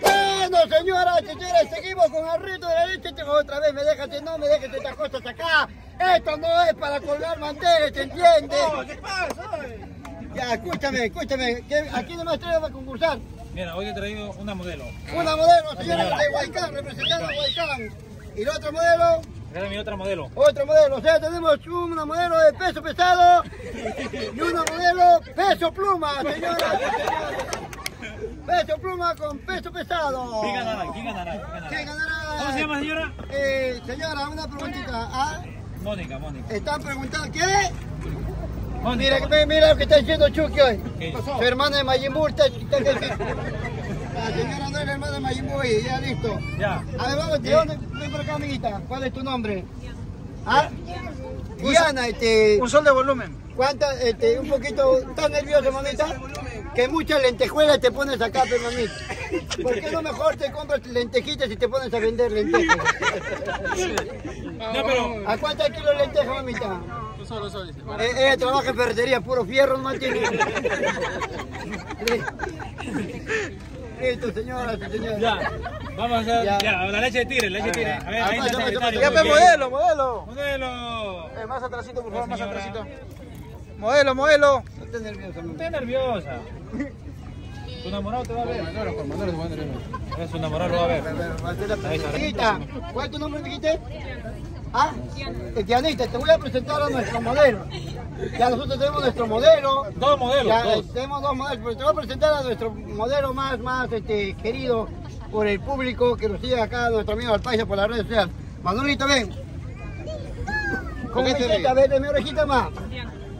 Bueno, señoras y señores, seguimos con el rito de la leche. Otra vez me dejas, no me dejes estas cosas acá. Esto no es para colgar manteles, ¿te entiendes? ¿Qué pasa? Ya, escúchame, escúchame. ¿qué- ¿A quién más trae a concursar? Mira, hoy he traído una modelo. Una modelo, señora de Huaycán, representando a Huaycán. Y la otra modelo, Esta es mi otra modelo. otro modelo. O sea, tenemos una modelo de peso pesado y una modelo peso pluma, señoras. Peso pluma con peso pesado. ¿Quién ganará? ¿Quién ganará? ¿Quién ¿Quién ganará? ¿Cómo se llama, señora? Eh, señora, una preguntita. ¿Ah? Mónica, Mónica. Están preguntando, ¿qué? Mónica. Mira, que- mira lo que está diciendo Chucky hoy. ¿Qué? Su hermana de Majin Buu está- está- La señora no es la hermana de ya listo. Ya. A ver, vamos, ¿de dónde? Ven por acá, amiguita. ¿Cuál es tu nombre? ¿Ah? Diana, este... Un sol de volumen. ¿Cuánta, este, un poquito, tan nerviosa, mamita? Que muchas lentejuelas te pones acá, pero mamita. ¿Por qué no mejor te compras lentejitas y te pones a vender lentejas? No, pero. ¿A cuánto kilo de lentejas, mamita? Solo, solo. Eh, ella trabaja en ferretería, puro fierro, no tiene. Listo, señoras y señores. Ya. Vamos a hacer. Ya. Ya, la leche de tigre, leche de tigre. A ver, Ah, ahí está el. Ya, pe, modelo, modelo. Modelo. Eh, más atrasito, por favor, más Señora. atrasito. Modelo, modelo. No estés nerviosa, mamita. Estás nerviosa. Tu enamorado te va a ver. Es su enamorado lo va a ver. Amiguita, ¿cuál es tu nombre, dijiste? Ah, Dianita, te voy a presentar a nuestro modelo. Ya nosotros tenemos nuestro modelo. Dos modelos, Ya dos. eh, tenemos dos modelos, pero te voy a presentar a nuestro modelo más, más este, querido por el público que nos sigue acá, nuestro amigo del país por las redes sociales. Manolito, ven. ¿Cómo qué se dijiste? ríe? A ver, de mi orejita más.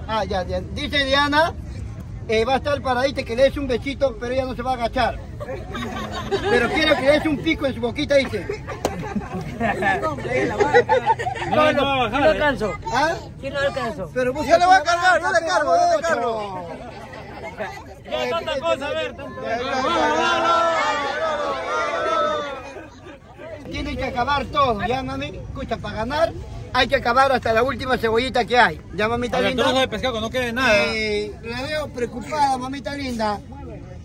Ah, ya, ya. Dice Diana, eh, va a estar paradita que le des un besito, pero ella no se va a agachar. Pero quiero que le des un pico en su boquita, dice. No, no va a bajar. ¿eh? ¿Ah? ¿Quién no alcanzo? Pero Yo le voy a cargar, yo le cargo, yo le pero Ya, tanta cosa, a ver. Tiene que acabar todo, ya mami. Escucha, para ganar hay que acabar hasta la última cebollita que hay. Ya mamita ver, linda. trozo de pescado, no quede nada. Eh, la veo preocupada, mamita linda.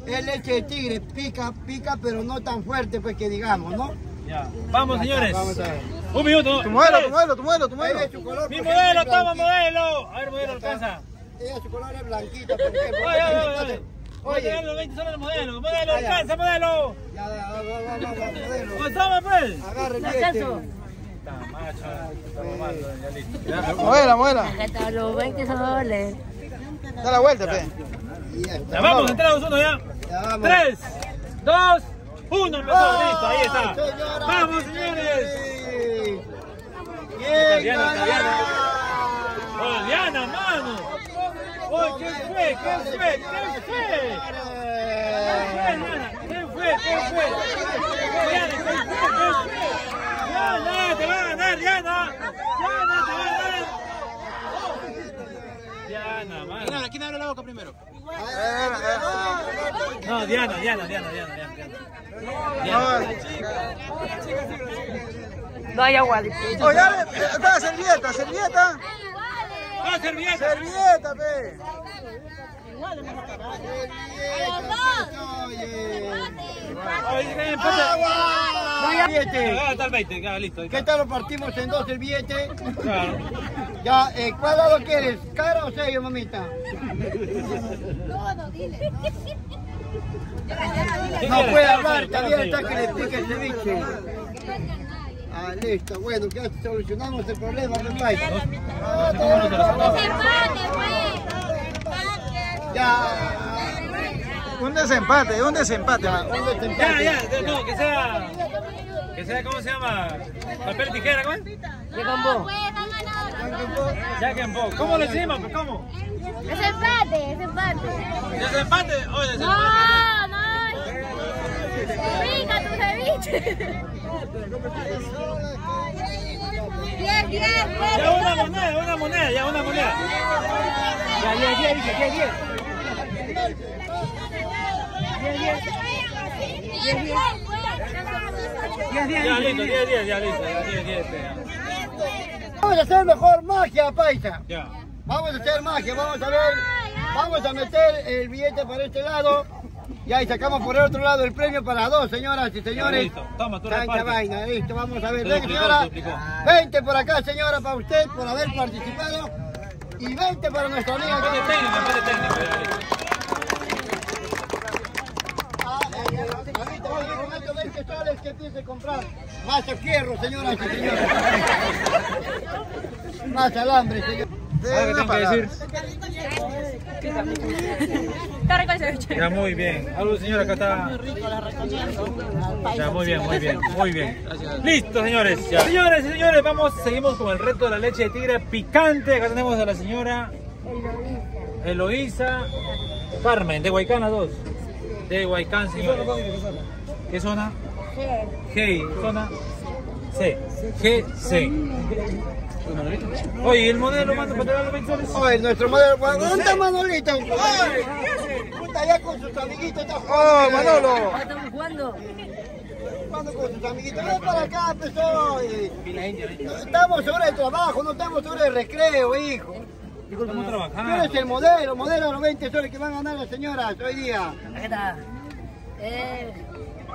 Es leche de tigre, pica, pica, pero no tan fuerte, pues que digamos, ¿no? Ya. Vamos, señores. Vamos a ver. Un minuto. Tu modelo, Tres. tu modelo, tu modelo, tu modelo. Mi modelo, toma modelo. A ver, modelo, alcanza. Ella su color es blanquita. Oye, oye, oye. Oye. Oye, los 20 son el modelo. Modelo, alcanza, modelo. Ya, ya, va, va, va, modelo. Pues toma, pues. Agarra el No billete. alcanzo. Está macho, está mamando, ya listo. Ya. Modela, modela. Hasta los 20 soles. Da la vuelta, pe. Ya vamos, entramos uno ya. Ya vamos. 3, 2, 1, empezó. ¡Ah, Listo, ahí está. Vamos, señores. ¿Quién Diana? Diana. Oh, Diana, mano. Oh, ¿qué fue? ¿Qué fue? ¿Qué fue? ¿Qué fue? ¿Qué fue? ¿Qué fue? Diana, ¿qué fue? ¿Qué fue? Diana, te va a ganar. Diana, te va a ganar. Mano. ¿Quién abre la boca primero? No, Diana, Diana, Diana, Diana, Diana. No hay agua. Oye, está la servilleta, servilleta. ¡Ah, servilleta! Servilleta, pe. Oye, dice Billete. Ah, está el 20, ya, listo. ¿Qué tal lo partimos en dos el billete? Claro. Ya, eh, ¿cuál lado quieres? ¿Cara o sello, mamita? ¿Qué No quieres? puede hablar, claro, está que le pique el ceviche. Ah, listo, bueno, ya solucionamos el problema, mi país. Ya, Un desempate, un desempate. ¿dónde te Ya, ya, ya, no, que sea. Que sea, ¿cómo se llama? Papel tijera, ¿cómo es? And Box. ¿Cómo le decimos? Pues, ¿Cómo? Es empate, es empate. Desempate. Oye, desempate. No, no. Rica tu ceviche. Diez, diez, Ya una moneda, una moneda, ya una moneda. Ya, ya, ya, dice, ya, ya. Ya, listo, 10, 10, ya, listo. Ya, 10, 10, ya. Vamos a hacer mejor magia, paisa. Ya. Vamos a hacer magia, vamos a ver Vamos a meter el billete para este lado. Y ahí sacamos por el otro lado el premio para dos, señoras y señores. Listo, toma, tú vaina, listo, vamos a ver. Duplicó, señora. se duplicó. 20 por acá, señora, para usted, por haber participado. Y 20 para nuestra amiga. Pide técnico, pide técnico. Ah, eh, ahorita voy con estos 20 soles que empiece a comprar. Más fierro, señoras y señores. Más alambre, señor. ¿qué tengo que decir? Está rico el ceviche. Ya, muy bien. Algo, señora, acá está. Ya, muy bien, muy bien, muy bien. Listo, señores. Ya. Señores y señores, vamos, seguimos con el reto de la leche de tigre picante. Acá tenemos a la señora Eloísa Carmen, de Huaycán, las dos. De Huaycán, señores. ¿Qué zona? G, zona C. G, C. Oye, ¿y el modelo manda para los 20 soles? Oye, nuestro modelo. ¿Dónde está Manolito? Allá con sus amiguitos. Está ¡Oh. Manolo! Estamos jugando. jugando con sus amiguitos. Ven para acá, pues hoy. Estamos sobre el trabajo, no estamos sobre el recreo, hijo. Estamos el modelo, modelo de los 20 soles que van a ganar las señoras hoy día. Está. Eh,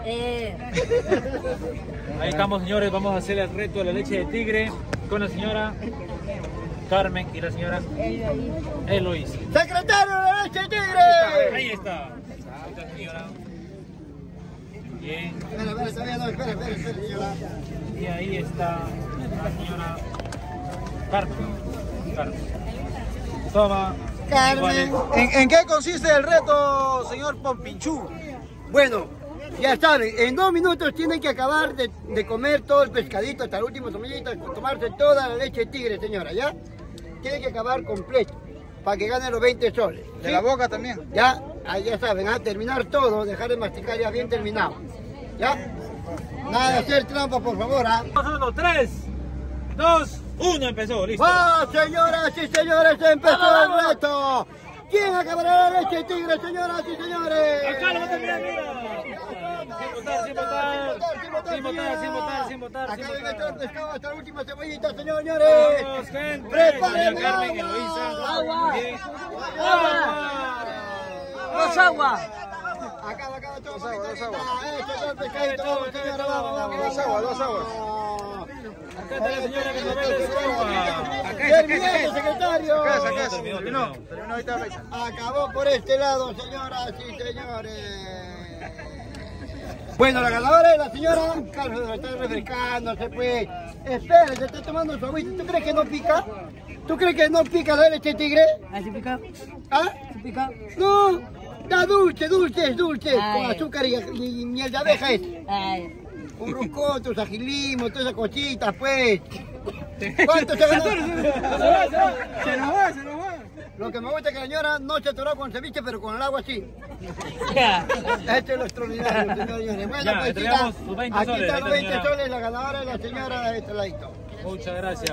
eh. Ahí estamos, señores. Vamos a hacer el reto de la leche de tigre con la señora Carmen y la señora Eloísa. ¡Secretario de la leche Ahí tigre! está. Ahí está, señora. Bien. Espera, espera, todavía no, espera, espera, espera, señora. Y ahí está la señora Carmen. Carmen. Toma. Carmen. ¿En, en qué consiste el reto, señor Pompinchú? Bueno, ya saben, en dos minutos tienen que acabar de, de comer todo el pescadito hasta el último somillito, tomarse toda la leche de tigre, señora, ¿ya? Tienen que acabar completo para que ganen los 20 soles. De ¿sí? la boca también. Ya, ahí ya saben, a terminar todo, dejar de masticar ya bien terminado. ¿Ya? Nada de hacer trampa, por favor, ¿ah? Pasando 3, 2, 1. Empezó. Listo. ¡Va, señoras y señores! ¡Empezó el reto! ¿Quién acabará la leche de tigre, señoras y señores? Acá lo va a terminar, mira. Sin votar, sin votar. Sin votar, sin votar, sin votar. sin Acá viene votar. todo pescado hasta la última cebollita, señores. Vamos, gente. ¡Preparen Doña Carmen, agua! Eloísa. Agua. Dos aguas. Acá, acá, todo Dos dos pescadito, vamos, vamos. Dos dos. Acá está la señora que nos vende su agua. Terminado, secretario. Acá, acá, acá. terminó, Terminó, terminó. terminó ahorita. fecha. Acabó por este lado, señoras y señores. Bueno, la ganadora es la señora Carlos, está refrescándose, pues. Espere, se está tomando su agüita. ¿Tú crees que no pica? ¿Tú crees que no pica la leche de tigre? Así pica. ¿Ah? Así pica. No, está dulce, dulce, dulce, con azúcar y, y miel de abeja es. Ay. Un agilismos, todas esas cositas, pues. ¿Cuánto se ganó? Se nos va, se nos va. Lo que me gusta es que la señora no se atoró con ceviche, pero con el agua sí. Esto es lo extraordinario, señores. Bueno, Ya, pues entregamos chicas, sus 20 aquí ahí los está, 20 señora. soles, la ganadora la señora de este ladito. Muchas gracias.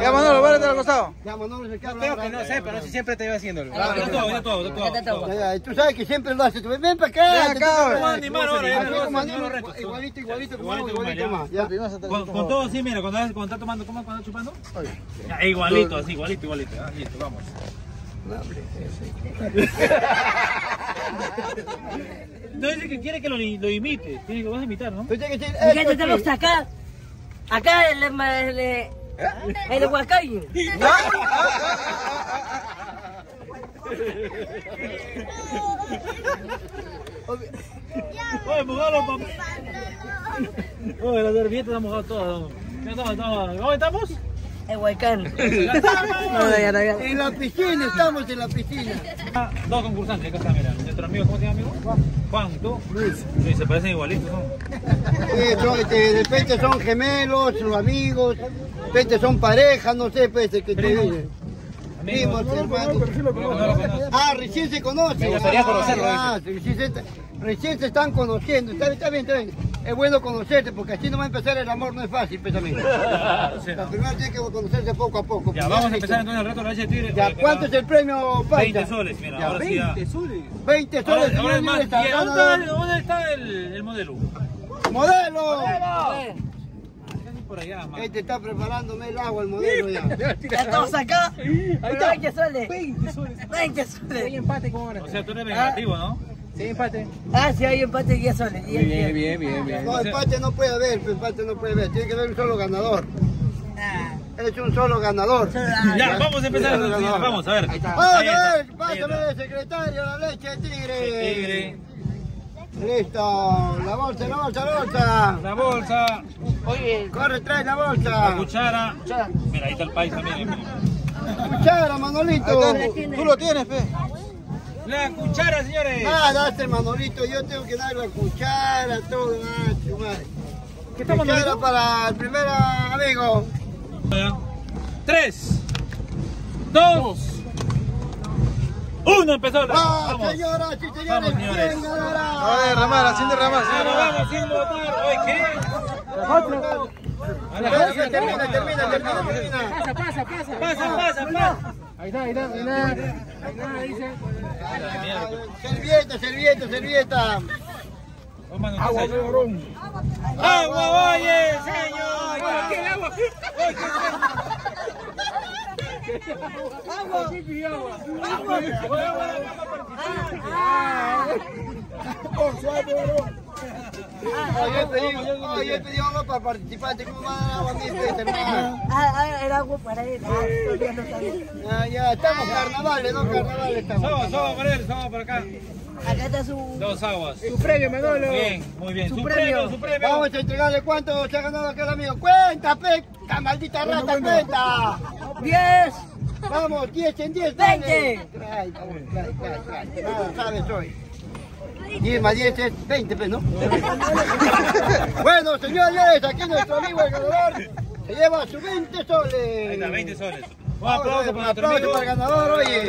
Ya, Manolo, párate al costado. Ya, Manolo, se queda Creo que no sé, pero si siempre te iba haciéndolo. De todo, de todo, todo. Ya, ya, tú sabes que siempre lo haces. Ven para acá. Ven acá, te-. Vamos a animar ahora, ya, ya, ya, igualito, igualito, Igualito, más. ya. Ya. Con, con todo así, mira, cuando, cuando está tomando, ¿cómo cuando está chupando? Ya, igualito, así, igualito, igualito. Ah, listo, vamos. No dice que quiere que lo, lo imite, tiene que vas a imitar, ¿no? Tú tienes que decir, sí. acá. Acá el, el, el, el huacayo. Oye, mojalo, papá. Oye, la servilleta está mojada toda. Ya estamos, estamos. ¿Dónde estamos? El huaycán. No, Ah, ya, ya, ya. En la piscina, estamos en la piscina. Dos concursantes, acá está, mira. Nuestro amigo, ¿cómo te llamas, amigo? Juan. ¿tú? Luis. Luis, se parecen igualitos, ¿no? Eh, son, este, de repente son gemelos, amigos, de repente son parejas, no sé, pues, que te dicen. Primos, hermanos. Ah, recién se conocen. Me gustaría conocerlo, Ah, recién, se, recién se están conociendo. Está, está bien, está bien. Es bueno conocerte porque así no va a empezar el amor, no es fácil. Sí, La no. primera tiene que conocerse poco a poco. Ya, vamos a empezar entonces el reto de la leche de tigre. Ya, ¿cuánto es el premio, Paita? 20 soles, mira, Ya, ahora sí ya. 20 soles. Ahora, ahora es más. está ¿Y dónde está, el- dónde está el, el modelo? ¡Modelo! Eh, por allá. Este está preparándome el agua, el modelo ya. Ya estamos acá. Pero 20 soles. 20 soles. 20 Hay soles. empate con ahora. O sea, tú eres vengativo, ¿no? Sí, empate. Ah, sí, hay empate 10 soles. 10, 10. bien, bien, bien. No, empate no puede haber, pues, empate no puede haber. Tiene que haber un solo ganador. Ah, Es un solo ganador. la- Ya, vamos a empezar. Vamos, a ver. Vamos Ahí a está, ver, pásame, secretario, la leche de tigre. Tigre, Listo, la bolsa, la bolsa, la bolsa. la bolsa, Oye, Corre, trae la la bolsa. cuchara. Mira, ahí está el paisa, miren, miren. Cuchara, Manolito. Tú lo tienes, fe. La cuchara, señores. Ah, date, Manolito, yo tengo que dar la cuchara, todo, ah, su madre. ¿Qué estamos Cuchara para el primer amigo. Tres, dos, uno, empezó la. Ah, Vamos. señoras y señores, Vamos, señores. A ver, derramar, sin derramar, sin Vamos, sin votar. ¿qué? Termina, termina, termina, termina. Pasa, pasa, pasa. Pasa, pasa, pasa. Ahí está, ahí está, ahí está. Ahí está, dice. Servieta, servieta, servieta. Agua, Agua, oye, señor. ¿Qué agua? Oye, pedí, oye, pedí agua para participante, ¿cómo van a dar agua a mí, pues, hermano? ah, ah, el agua para él. Ah, no. Ya, ya, estamos carnavales, no carnavales estamos. Soba, soba para él, soba para acá. Acá está su. Dos aguas. Su premio, Manolo. Bien, muy bien. Su Su premio. premio, su premio. Vamos a entregarle cuánto se ha ganado aquel amigo. ¡Cuenta, pe! ¡Esta maldita rata, cuenta! 10. Vamos, 10 en 10, Veinte. Trae, vamos, trae, trae, trae. Nada sabes hoy. 10 más 10 es 20, pues, ¿no? bueno, señores, aquí nuestro amigo el ganador se lleva sus 20 soles. Ahí está, 20 soles. Un aplauso un para nuestro amigo. para el ganador, oye.